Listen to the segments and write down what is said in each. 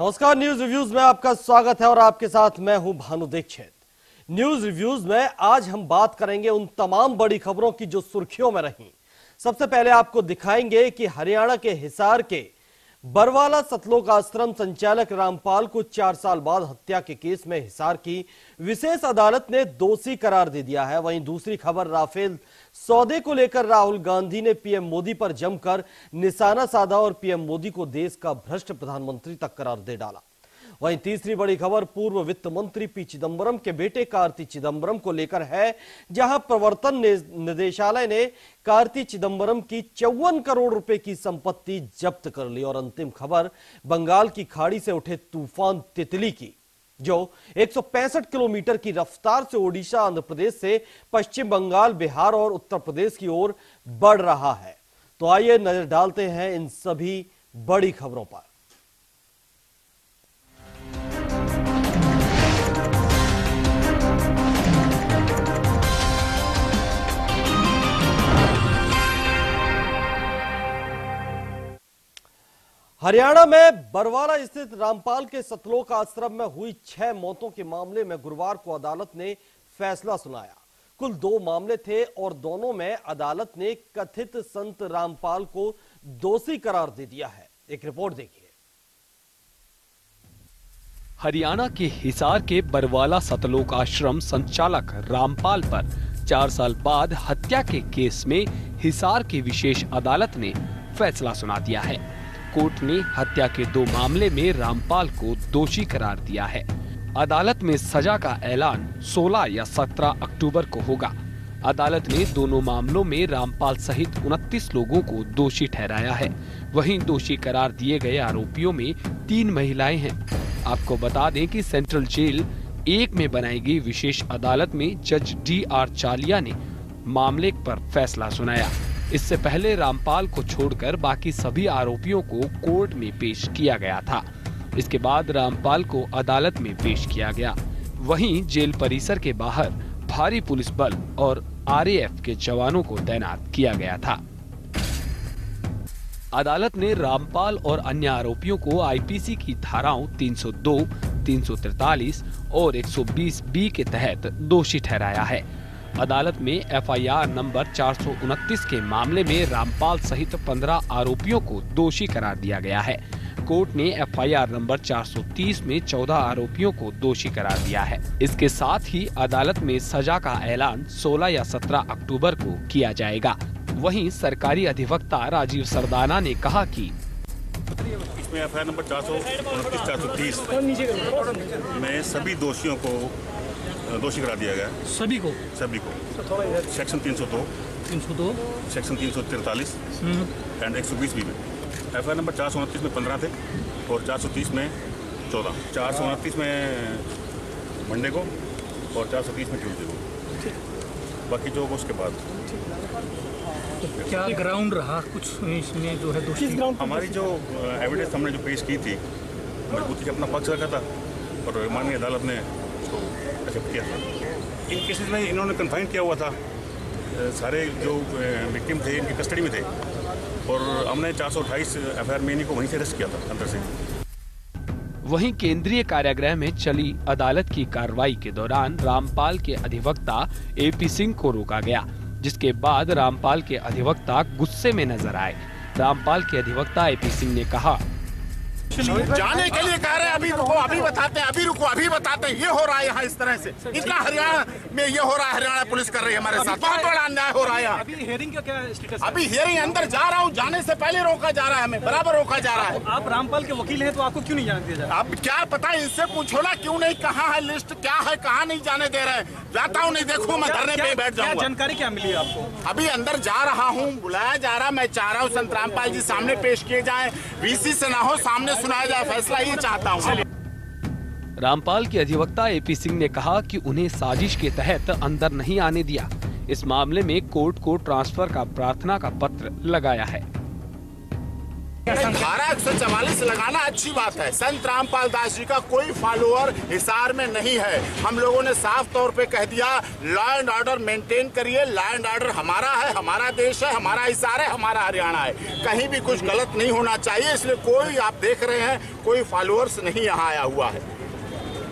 नमस्कार news reviews में आपका स्वागत है और आपके साथ मैं हूँ भानु दीक्षित। न्यूज़ रिव्यूज़ में आज हम बात करेंगे उन तमाम बड़ी खबरों की जो सुर्खियों में रही। सबसे पहले आपको दिखाएँगे कि हरियाणा के हिसार के बरवाला सतलोक आश्रम संचालक रामपाल को चार साल बाद हत्या के केस में हिसार की विशेष अदालत ने दोषी करार दे दिया है। वहीं दूसरी खबर, राफेल सौदे को लेकर राहुल गांधी ने पीएम मोदी पर जमकर निशाना साधा और पीएम मोदी को देश का भ्रष्ट प्रधानमंत्री तक करार दे डाला। वहीं तीसरी बड़ी खबर, पूर्व वित्त मंत्री पी चिदंबरम के बेटे कार्ति चिदंबरम को लेकर है, जहाँ प्रवर्तन निदेशालय ने कार्ति चिदंबरम की चौवन करोड़ रुपए की संपत्ति जब्त कर ली। और अंतिम खबर, बंगाल की खाड़ी से उठे तूफ़ान तितली की। जो 165 किलोमीटर की रफ्तार से ओडिशा, आंध्र प्रदेश से पश्चिम बंगाल, बिहार और उत्तर प्रदेश की ओर बढ़ रहा है। तो आइए नज़र डालते हैं इन सभी बड़ी खबरों पर। हरियाणा में बरवाला स्थित रामपाल के सतलोक आश्रम में हुई छह मौतों के मामले में गुरुवार को अदालत ने फैसला सुनाया। कुल दो मामले थे और दोनों में अदालत ने कथित संत रामपाल को दोषी करार दे दिया है। एक रिपोर्ट देखिए। हरियाणा के हिसार के बरवाला सतलोक आश्रम संचालक रामपाल पर चार साल बाद हत्या के केस में हिसार की विशेष अदालत ने फैसला सुना दिया है। कोर्ट ने हत्या के दो मामले में रामपाल को दोषी करार दिया है। अदालत में सजा का ऐलान 16 या 17 अक्टूबर को होगा। अदालत ने दोनों मामलों में रामपाल सहित 29 लोगों को दोषी ठहराया है। वहीं दोषी करार दिए गए आरोपियों में तीन महिलाएँ हैं। आपको बता दें कि सेंट्रल जेल एक में बनाई गई विशेष अदालत में जज डी आर चालिया ने मामले पर फैसला सुनाया। इससे पहले रामपाल को छोड़कर बाकी सभी आरोपियों को कोर्ट में पेश किया गया था। इसके बाद रामपाल को अदालत में पेश किया गया। वहीं जेल परिसर के बाहर भारी पुलिस बल और आरएएफ के जवानों को तैनात किया गया था। अदालत ने रामपाल और अन्य आरोपियों को आईपीसी की धाराओं 302, 343 और 120 बी के तहत दोषी ठहराया है। अदालत में एफआईआर नंबर चार सौ उनतीस के मामले में रामपाल सहित 15 आरोपियों को दोषी करार दिया गया है। कोर्ट ने एफआईआर नंबर 430 में 14 आरोपियों को दोषी करार दिया है। इसके साथ ही अदालत में सजा का ऐलान 16 या 17 अक्टूबर को किया जाएगा। वहीं सरकारी अधिवक्ता राजीव सरदाना ने कहा कि इसमें एफ़ नंबर चार सौ में सभी दोषियों को दोषी करा दिया गया। सभी को? सभी को। सेक्शन तीन सौ दो। तीन सौ दो? सेक्शन तीन सौ तिरतालीस एंड एक सौ बीस बी में। एफ़ आई नंबर चार सौ उनतीस में पंद्रह थे और चार सौ तीस में चौदह। चार सौ उनतीस में मंडे को और चार सौ तीस में ट्यूजडे को। बाकी जो उसके बाद। तो क्या ग्राउंड रहा? कुछ इसमें जो है दोषी? हमारी जो एविडेंस हमने जो पेश की थी मजबूती से अपना पक्ष रखा था और माननीय अदालत ने उसको एक्सेप्ट किया था। इन केसेस में इन्होंने कन्फाइन किया हुआ था। सारे जो विक्टिम थे, इनकी कस्टडी में थे। और हमने चार सौ अट्ठाईस एफ़ आई को वहीं से अरेस्ट किया था, अंदर से। वहीं केंद्रीय कारागृह में चली अदालत की कार्रवाई के दौरान रामपाल के अधिवक्ता एपी सिंह को रोका गया, जिसके बाद रामपाल के अधिवक्ता गुस्से में नज़र आए। रामपाल के अधिवक्ता एपी सिंह ने कहा जाने के लिए कह रहे हैं अभी रुको अभी बताते हैं अभी रुको अभी बताते हैं। ये हो रहा है यहाँ इस तरह से। इतना हरियाणा में ये हो रहा है हरियाणा पुलिस कर रही है हमारे साथ। बहुत बड़ा अन्याय हो रहा है अभी हियरिंग का क्या स्टेटस अभी हियरिंग अंदर जा रहा हूँ जाने से पहले रोका जा रहा है हमें बराबर रोका जा रहा है। आप रामपाल के वकील है तो आपको क्यों नहीं जाने दिया जा अब क्या पता इनसे पूछो ना क्यों नहीं कहाँ है लिस्ट क्या है कहाँ नहीं जाने दे रहे जाता हूँ नहीं देखो मैं धरने पे बैठ जाऊँगा। जानकारी क्या मिली आपको? अभी अंदर जा रहा हूँ बुलाया जा रहा मैं चाह रहा हूँ संत रामपाल जी सामने पेश किए जाए। वीसी से ना हो सामने सुनाया जाए फैसला ये चाहता हूँ। रामपाल के अधिवक्ता एपी सिंह ने कहा कि उन्हें साजिश के तहत अंदर नहीं आने दिया। इस मामले में कोर्ट को ट्रांसफ़र का प्रार्थना का पत्र लगाया है। धारा एक लगाना अच्छी बात है। संत रामपाल दास जी का कोई फॉलोअर हिसार में नहीं है। हम लोगों ने साफ़ तौर पे कह दिया लॉ एंड ऑर्डर मेंटेन करिए। लॉ एंड ऑर्डर हमारा है, हमारा देश है, हमारा हिसार है, हमारा हरियाणा है। कहीं भी कुछ गलत नहीं होना चाहिए, इसलिए कोई आप देख रहे हैं, कोई फॉलोअर्स नहीं यहाँ आया हुआ है।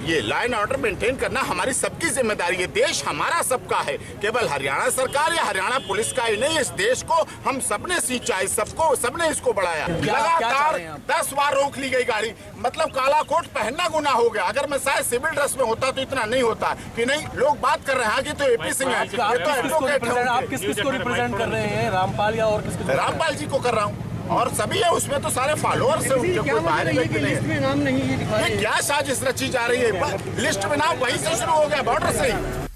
ये लॉ एंड ऑर्डर मेंटेन करना हमारी सबकी ज़िम्मेदारी है। देश हमारा सबका है। केवल हरियाणा सरकार या हरियाणा पुलिस का ही नहीं इस देश को हम सबने सींचा सबको सबने इसको बढ़ाया। लगातार दस बार रोक ली गई गाड़ी। मतलब काला कोट पहनना गुना हो गया। अगर मैं शायद सिविल ड्रेस में होता तो इतना नहीं होता। कि नहीं लोग बात कर रहे हैं कि तो एपी सिंह है। ये तो एडवोकेट है आप किस किस को रिप्रेजेंट कर रहे हैं रामपाल या और किस रामपाल जी को कर रहा हूँ। और सभी है उसमें तो सारे फॉलोअर्स है उनके कोई बाहरी व्यक्ति नहीं है नाम नहीं है दिखा ये क्या साजिश रची जा रही है? लिस्ट में नाम वहीं से शुरू हो गया बॉर्डर से ही।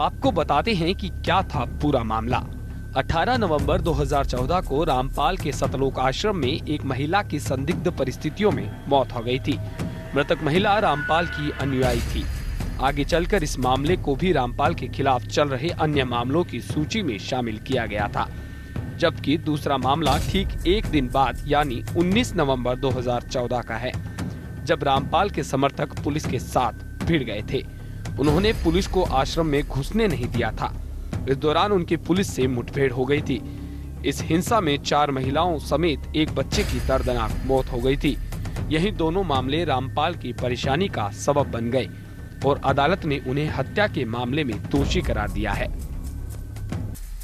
आपको बताते हैं कि क्या था पूरा मामला। 18 नवंबर 2014 को रामपाल के सतलोक आश्रम में एक महिला की संदिग्ध परिस्थितियों में मौत हो गई थी। मृतक महिला रामपाल की अनुयायी थी। आगे चलकर इस मामले को भी रामपाल के खिलाफ चल रहे अन्य मामलों की सूची में शामिल किया गया था। जबकि दूसरा मामला ठीक एक दिन बाद, यानी 19 नवंबर 2014 का है, जब रामपाल के समर्थक पुलिस के साथ भिड़ गए थे। उन्होंने पुलिस को आश्रम में घुसने नहीं दिया था। इस दौरान उनकी पुलिस से मुठभेड़ हो गई थी। इस हिंसा में चार महिलाओं समेत एक बच्चे की दर्दनाक मौत हो गई थी। यही दोनों मामले रामपाल की परेशानी का सबब बन गए और अदालत ने उन्हें हत्या के मामले में दोषी करार दिया है।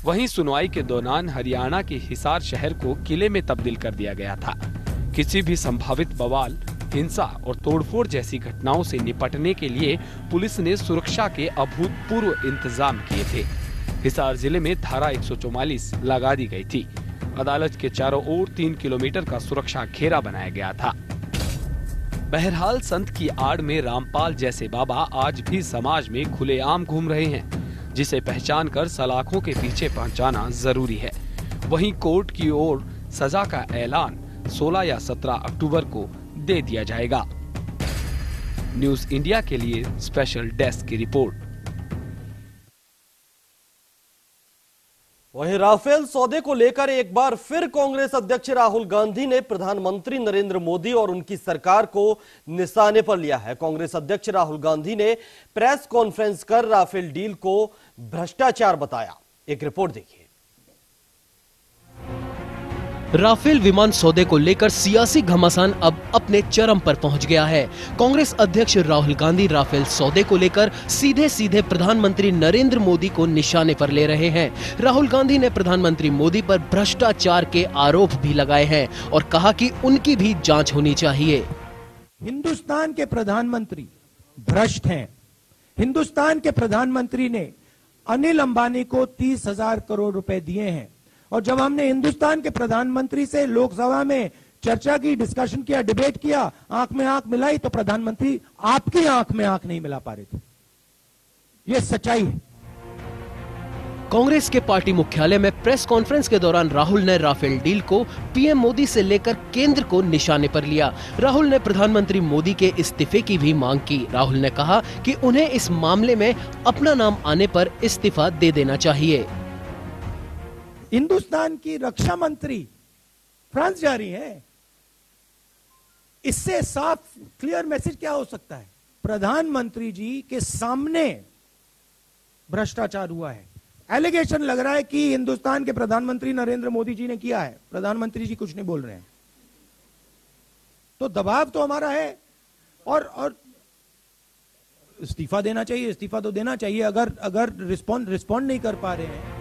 वहीं सुनवाई के दौरान हरियाणा के हिसार शहर को किले में तब्दील कर दिया गया था। किसी भी संभावित बवाल, हिंसा और तोड़फोड़ जैसी घटनाओं से निपटने के लिए पुलिस ने सुरक्षा के अभूतपूर्व इंतज़ाम किए थे। हिसार ज़िले में धारा 144 लगा दी गई थी। अदालत के चारों ओर तीन किलोमीटर का सुरक्षा घेरा बनाया गया था। बहरहाल संत की आड़ में रामपाल जैसे बाबा आज भी समाज में खुलेआम घूम रहे हैं। जिसे पहचान कर सलाखों के पीछे पहुंचाना ज़रूरी है। वहीं कोर्ट की ओर सजा का ऐलान 16 या 17 अक्टूबर को दे दिया जाएगा। न्यूज़ इंडिया के लिए स्पेशल डेस्क की रिपोर्ट। वहीं राफेल सौदे को लेकर एक बार फिर कांग्रेस अध्यक्ष राहुल गांधी ने प्रधानमंत्री नरेंद्र मोदी और उनकी सरकार को निशाने पर लिया है। कांग्रेस अध्यक्ष राहुल गांधी ने प्रेस कॉन्फ्रेंस कर राफेल डील को भ्रष्टाचार बताया। एक रिपोर्ट देखिए। राफेल विमान सौदे को लेकर सियासी घमासान अब अपने चरम पर पहुँच गया है। कांग्रेस अध्यक्ष राहुल गांधी राफेल सौदे को लेकर सीधे सीधे प्रधानमंत्री नरेंद्र मोदी को निशाने पर ले रहे हैं। राहुल गांधी ने प्रधानमंत्री मोदी पर भ्रष्टाचार के आरोप भी लगाए हैं और कहा कि उनकी भी जाँच होनी चाहिए। हिंदुस्तान के प्रधानमंत्री भ्रष्ट हैं। हिंदुस्तान के प्रधानमंत्री ने अनिल अंबानी को तीस हज़ार करोड़ रुपए दिए हैं। और जब हमने हिंदुस्तान के प्रधानमंत्री से लोकसभा में चर्चा की डिस्कशन किया डिबेट किया, आँख में आँख मिलाई तो प्रधानमंत्री आपकी आँख में आँख नहीं मिला पा रहे थे। ये सच्चाई है। कांग्रेस के पार्टी मुख्यालय में प्रेस कॉन्फ्रेंस के दौरान राहुल ने राफेल डील को पीएम मोदी से लेकर केंद्र को निशाने पर लिया। राहुल ने प्रधानमंत्री मोदी के इस्तीफे की भी मांग की। राहुल ने कहा कि उन्हें इस मामले में अपना नाम आने पर इस्तीफा दे देना चाहिए। हिंदुस्तान की रक्षा मंत्री फ्रांस जा रही है। इससे साफ़ क्लियर मैसेज क्या हो सकता है? प्रधानमंत्री जी के सामने भ्रष्टाचार हुआ है। एलिगेशन लग रहा है कि हिंदुस्तान के प्रधानमंत्री नरेंद्र मोदी जी ने किया है। प्रधानमंत्री जी कुछ नहीं बोल रहे हैं। तो दबाव तो हमारा है। और और इस्तीफा देना चाहिए, इस्तीफा तो देना चाहिए। अगर अगर रिस्पॉन्ड रिस्पॉन्ड नहीं कर पा रहे हैं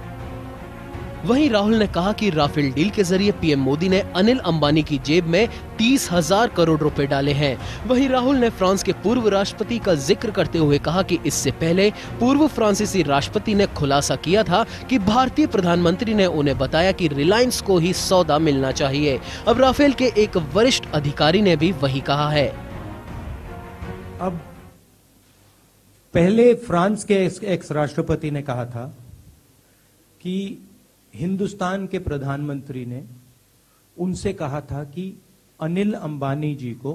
वहीं राहुल ने कहा कि राफेल डील के ज़रिए पीएम मोदी ने अनिल अंबानी की जेब में तीस हज़ार करोड़ रुपए डाले हैं। वहीं राहुल ने फ्रांस के पूर्व राष्ट्रपति का ज़िक्र करते हुए कहा कि इससे पहले पूर्व फ्रांसीसी राष्ट्रपति ने खुलासा किया था कि भारतीय प्रधानमंत्री ने उन्हें बताया कि रिलायंस को ही सौदा मिलना चाहिए। अब राफेल के एक वरिष्ठ अधिकारी ने भी वही कहा है। अब पहले फ्रांस के एक्स राष्ट्रपति ने कहा था कि हिंदुस्तान के प्रधानमंत्री ने उनसे कहा था कि अनिल अंबानी जी को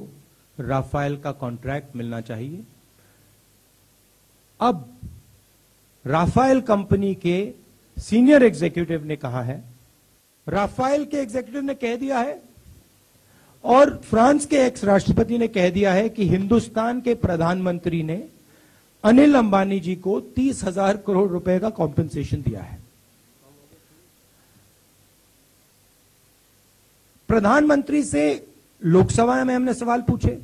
राफेल का कॉन्ट्रैक्ट मिलना चाहिए। अब राफेल कंपनी के सीनियर एग्जीक्यूटिव ने कहा है, राफेल के एग्जीक्यूटिव ने कह दिया है और फ्रांस के एक्स राष्ट्रपति ने कह दिया है कि हिंदुस्तान के प्रधानमंत्री ने अनिल अंबानी जी को तीस हज़ार करोड़ रुपए का कॉम्पेंसेशन दिया है। प्रधानमंत्री से लोकसभा में हमने सवाल पूछे।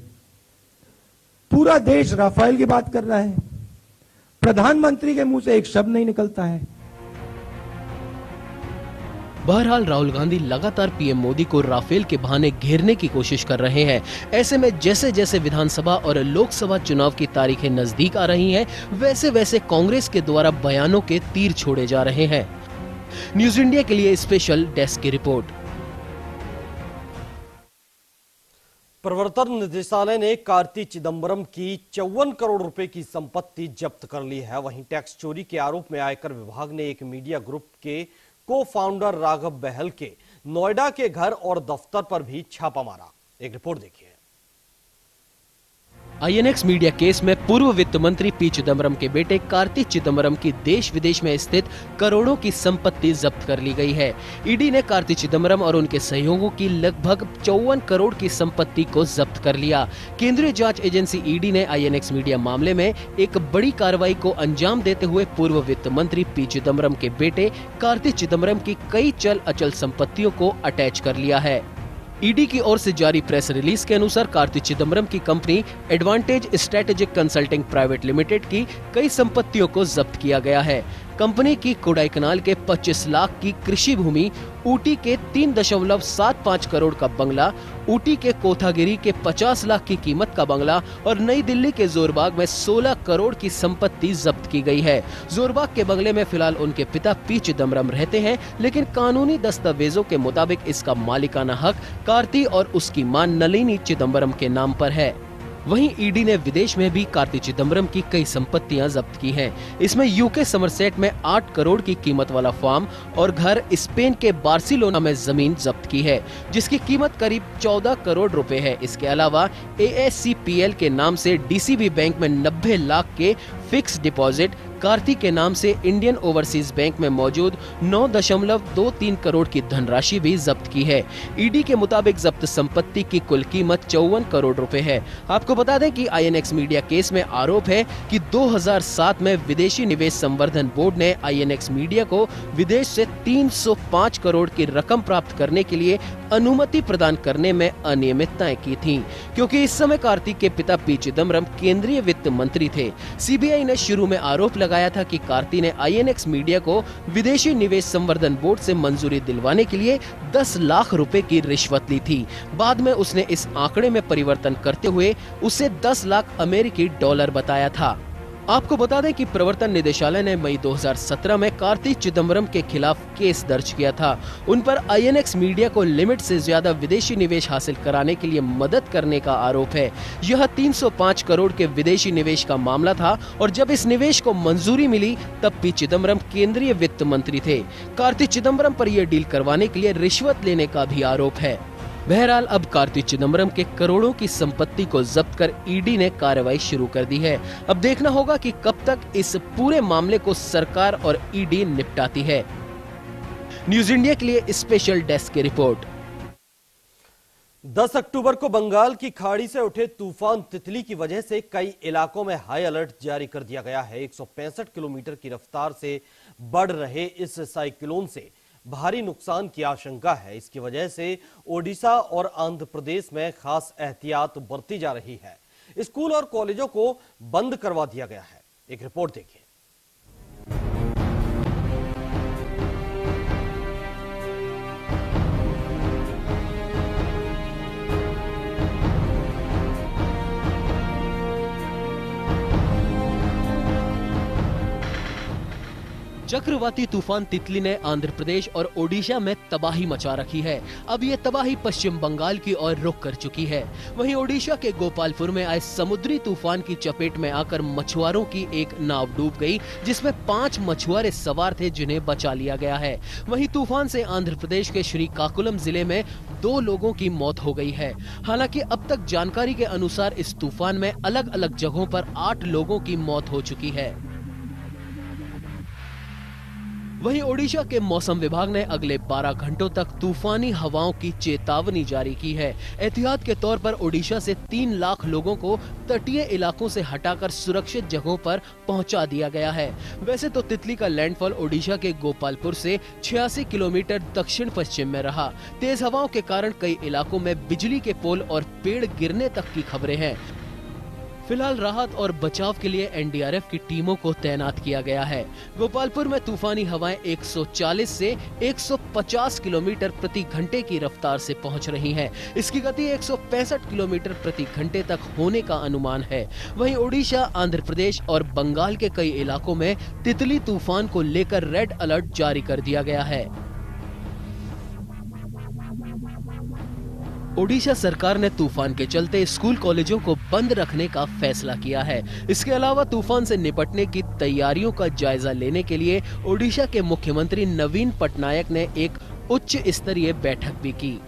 पूरा देश राफेल की बात कर रहा है। प्रधानमंत्री के मुँह से एक शब्द नहीं निकलता है। बहरहाल, राहुल गांधी लगातार पीएम मोदी को राफेल के बहाने घेरने की कोशिश कर रहे हैं। ऐसे में जैसे जैसे विधानसभा और लोकसभा चुनाव की तारीखें नज़दीक आ रही हैं वैसे वैसे कांग्रेस के द्वारा बयानों के तीर छोड़े जा रहे हैं। न्यूज़ इंडिया के लिए स्पेशल डेस्क की रिपोर्ट। प्रवर्तन निदेशालय ने कार्ति चिदंबरम की चौवन करोड़ रुपए की संपत्ति जब्त कर ली है। वहीं टैक्स चोरी के आरोप में आयकर विभाग ने एक मीडिया ग्रुप के को फाउंडर राघव बहल के नोएडा के घर और दफ्तर पर भी छापा मारा। एक रिपोर्ट देखिए। आईएनएक्स मीडिया केस में पूर्व वित्त मंत्री पी चिदम्बरम के बेटे कार्तिक चिदम्बरम की देश विदेश में स्थित करोड़ों की संपत्ति जब्त कर ली गई है। ईडी ने कार्तिक चिदम्बरम और उनके सहयोगों की लगभग चौवन करोड़ की संपत्ति को जब्त कर लिया। केंद्रीय जाँच एजेंसी ईडी ने आईएनएक्स मीडिया मामले में एक बड़ी कार्रवाई को अंजाम देते हुए पूर्व वित्त मंत्री पी चिदम्बरम के बेटे कार्तिक चिदम्बरम की कई चल अचल संपत्तियों को अटैच कर लिया है। ईडी की ओर से जारी प्रेस रिलीज़ के अनुसार कार्तिक चिदम्बरम की company advantage strategic consulting private limited की कई संपत्तियों को जब्त किया गया है। कंपनी की कोडाईकनाल के 25 लाख की कृषि भूमि ऊटी के तीन दशमलव सात पाँच करोड़ का बंगला, ऊटी के कोथागिरी के 50 लाख की कीमत का बंगला और नई दिल्ली के जोरबाग में 16 करोड़ की संपत्ति जब्त की गई है। जोरबाग के बंगले में फ़िलहाल उनके पिता पी चिदम्बरम रहते हैं, लेकिन कानूनी दस्तावेजों के मुताबिक इसका मालिकाना हक कार्ती और उसकी माँ नलिनी चिदम्बरम के नाम पर है। वहीं ईडी ने विदेश में भी कार्ति चिदम्बरम की कई संपत्तियाँ जब्त की हैं। इसमें यूके समरसेट में 8 करोड़ की कीमत वाला फार्म और घर स्पेन के बार्सिलोना में ज़मीन जब्त की है, जिसकी कीमत करीब 14 करोड़ रुपए है इसके अलावा ए के नाम से डीसीबी बैंक में 90 लाख के फिक्स डिपॉजिट कार्ति के नाम से इंडियन ओवरसीज बैंक में मौजूद 9.23 करोड़ की धनराशि भी जब्त की है। ईडी के मुताबिक जब्त संपत्ति की कुल कीमत चौवन करोड़ रुपए है। आपको बता दें कि आईएनएक्स मीडिया केस में आरोप है कि 2007 में विदेशी निवेश संवर्धन बोर्ड ने आईएनएक्स मीडिया को विदेश से 305 करोड़ की रकम प्राप्त करने के लिए अनुमति प्रदान करने में अनियमितताएँ की थी, क्योंकि इस समय कार्तिक के पिता पी चिदम्बरम केंद्रीय वित्त मंत्री थे। सीबीआई ने शुरू में आरोप लगाया था कि कार्ति ने आईएनएक्स मीडिया को विदेशी निवेश संवर्धन बोर्ड से मंजूरी दिलवाने के लिए 10 लाख रुपए की रिश्वत ली थी। बाद में उसने इस आंकड़े में परिवर्तन करते हुए उसे 10 लाख अमेरिकी डॉलर बताया था। आपको बता दें कि प्रवर्तन निदेशालय ने मई 2017 में कार्ति चिदम्बरम के खिलाफ केस दर्ज किया था। उन पर आईएनएक्स मीडिया को लिमिट से ज़्यादा विदेशी निवेश हासिल कराने के लिए मदद करने का आरोप है। यह 305 करोड़ के विदेशी निवेश का मामला था और जब इस निवेश को मंजूरी मिली, तब पी चिदम्बरम केंद्रीय वित्त मंत्री थे। कार्तिक चिदम्बरम पर यह डील करवाने के लिए रिश्वत लेने का भी आरोप है। बहरहाल, अब कार्ति चिदम्बरम के करोड़ों की संपत्ति को जब्त कर ईडी ने कार्रवाई शुरू कर दी है। अब देखना होगा कि कब तक इस पूरे मामले को सरकार और ईडी निपटाती है। न्यूज़ इंडिया के लिए स्पेशल डेस्क की रिपोर्ट। 10 अक्टूबर को बंगाल की खाड़ी से उठे तूफ़ान तितली की वजह से कई इलाकों में हाई अलर्ट जारी कर दिया गया है। 165 किलोमीटर की रफ्तार से बढ़ रहे इस साइक्लोन से। भारी नुकसान की आशंका है। इसकी वजह से ओडिशा और आंध्र प्रदेश में खास एहतियात बरती जा रही है। स्कूल और कॉलेजों को बंद करवा दिया गया है। एक रिपोर्ट देखिए। चक्रवाती तूफ़ान तितली ने आंध्र प्रदेश और ओडिशा में तबाही मचा रखी है। अब ये तबाही पश्चिम बंगाल की ओर रुख कर चुकी है। वहीं ओडिशा के गोपालपुर में आए समुद्री तूफ़ान की चपेट में आकर मछुआरों की एक नाव डूब गई, जिसमें पाँच मछुआरे सवार थे जिन्हें बचा लिया गया है। वहीं तूफ़ान से आंध्र प्रदेश के श्रीकाकुलम ज़िले में दो लोगों की मौत हो गई है। हालाँकि अब तक जानकारी के अनुसार इस तूफ़ान में अलग अलग जगहों पर आठ लोगों की मौत हो चुकी है। वहीं ओडिशा के मौसम विभाग ने अगले 12 घंटों तक तूफानी हवाओं की चेतावनी जारी की है। एहतियात के तौर पर ओडिशा से तीन लाख लोगों को तटीय इलाकों से हटाकर सुरक्षित जगहों पर पहुँचा दिया गया है। वैसे तो तितली का लैंडफॉल ओडिशा के गोपालपुर से छियासी किलोमीटर दक्षिण पश्चिम में रहा। तेज हवाओं के कारण कई इलाकों में बिजली के पोल और पेड़ गिरने तक की खबरें हैं। फ़िलहाल राहत और बचाव के लिए एनडीआरएफ की टीमों को तैनात किया गया है। गोपालपुर में तूफानी हवाएँ 140 से 150 किलोमीटर प्रति घंटे की रफ्तार से पहुँच रही हैं। इसकी गति 165 किलोमीटर प्रति घंटे तक होने का अनुमान है। वहीं ओडिशा, आंध्र प्रदेश और बंगाल के कई इलाकों में तितली तूफ़ान को लेकर रेड अलर्ट जारी कर दिया गया है। ओडिशा सरकार ने तूफ़ान के चलते स्कूल कॉलेजों को बंद रखने का फैसला किया है। इसके अलावा तूफ़ान से निपटने की तैयारियों का जायजा लेने के लिए ओडिशा के मुख्यमंत्री नवीन पटनायक ने एक उच्च स्तरीय बैठक भी की।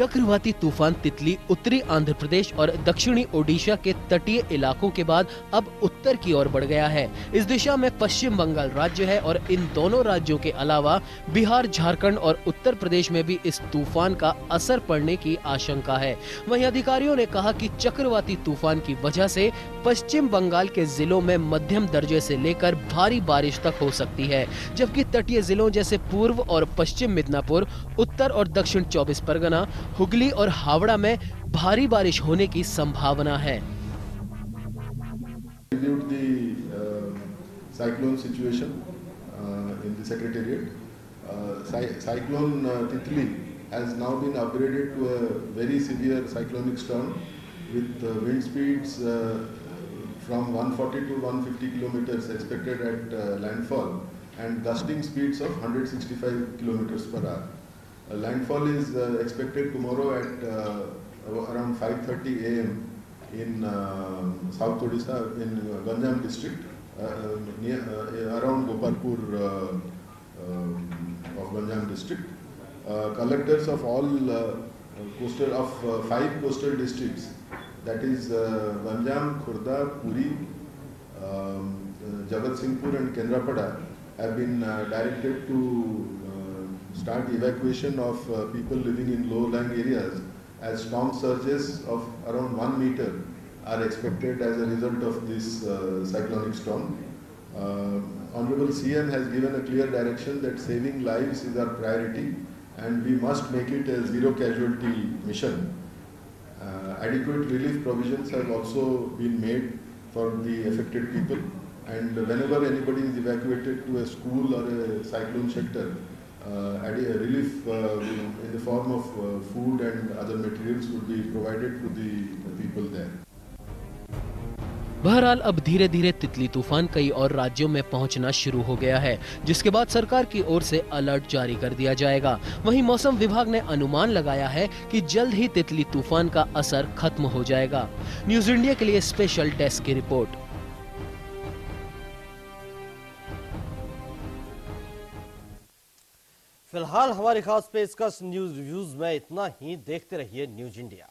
चक्रवाती तूफ़ान तितली उत्तरी आंध्र प्रदेश और दक्षिणी ओडिशा के तटीय इलाकों के बाद अब उत्तर की ओर बढ़ गया है। इस दिशा में पश्चिम बंगाल राज्य है और इन दोनों राज्यों के अलावा बिहार, झारखंड और उत्तर प्रदेश में भी इस तूफ़ान का असर पड़ने की आशंका है। वहीं अधिकारियों ने कहा कि चक्रवाती तूफ़ान की वजह से पश्चिम बंगाल के जिलों में मध्यम दर्जे से लेकर भारी बारिश तक हो सकती है, जबकि तटीय जिलों जैसे पूर्व और पश्चिम मिदनापुर, उत्तर और दक्षिण चौबीस परगना हुगली और हावड़ा में भारी बारिश होने की संभावना है uh, cyclone situation uh, in the secretariat. Uh, cy- cyclone uh, Titli has now been upgraded to a very severe cyclonic storm with uh, wind speeds uh, from 140 to 150 kilometers expected at uh, landfall and gusting speeds of 165 kilometers per hour. Landfall is uh, expected tomorrow at uh, around 5:30 a.m. in uh, South Odisha in Ganjam district, uh, near, around Gopalpur um, of Ganjam district. Collectors of all coastal of five coastal districts, that is uh, Ganjam, Khurda, Puri, um, uh, Jagat Singhpur and Kendrapada, have been uh, directed to start evacuation of uh, people living in low-lying areas as storm surges of around one meter are expected as a result of this uh, cyclonic storm. Uh, Honorable CM has given a clear direction that saving lives is our priority and we must make it a zero casualty mission. Uh, adequate relief provisions have also been made for the affected people and whenever anybody is evacuated to a school or a cyclone shelter, relief uh, you know, in the form of uh, food and other materials would be provided to the people there. बहरहाल अब धीरे धीरे तितली तूफ़ान कई और राज्यों में पहुँचना शुरू हो गया है जिसके बाद सरकार की ओर से अलर्ट जारी कर दिया जाएगा। वहीं मौसम विभाग ने अनुमान लगाया है कि जल्द ही तितली तूफ़ान का असर खत्म हो जाएगा। न्यूज़ इंडिया के लिए स्पेशल डेस्क की रिपोर्ट। फ़िलहाल हमारी खास पेशकश न्यूज़ रिव्यूज़ में इतना ही। देखते रहिए न्यूज़ इंडिया।